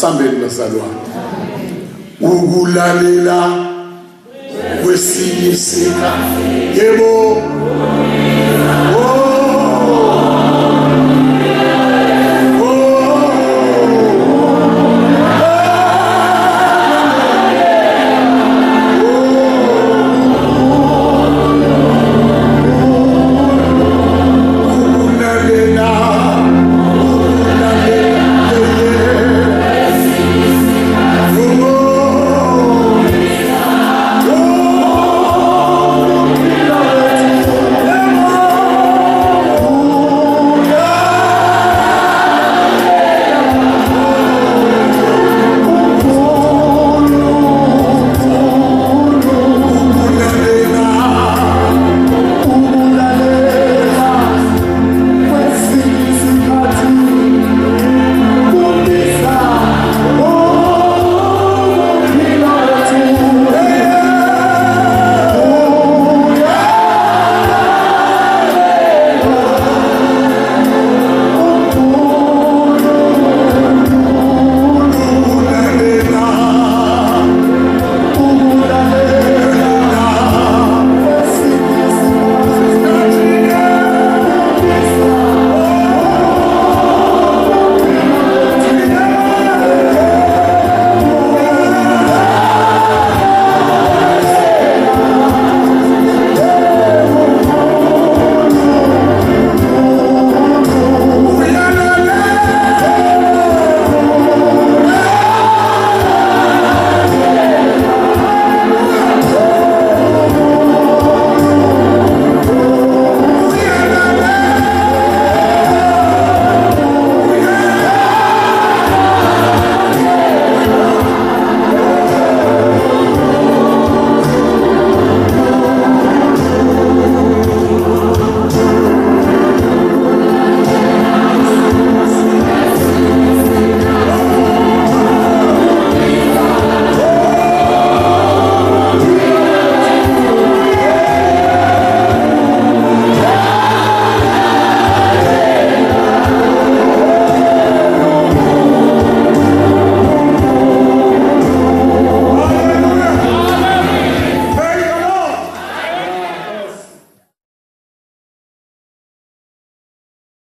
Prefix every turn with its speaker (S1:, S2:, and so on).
S1: asambeni bazalwane ukulalela kwesinye isikhathi yebo.